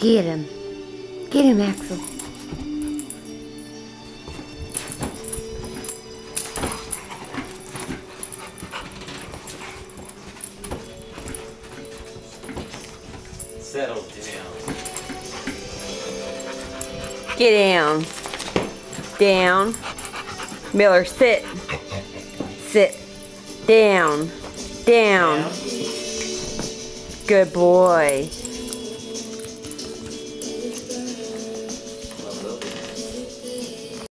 Get him. Get him, Axel. Settle down. Get down. Down. Miller, sit. Sit. Down. Down. Good boy.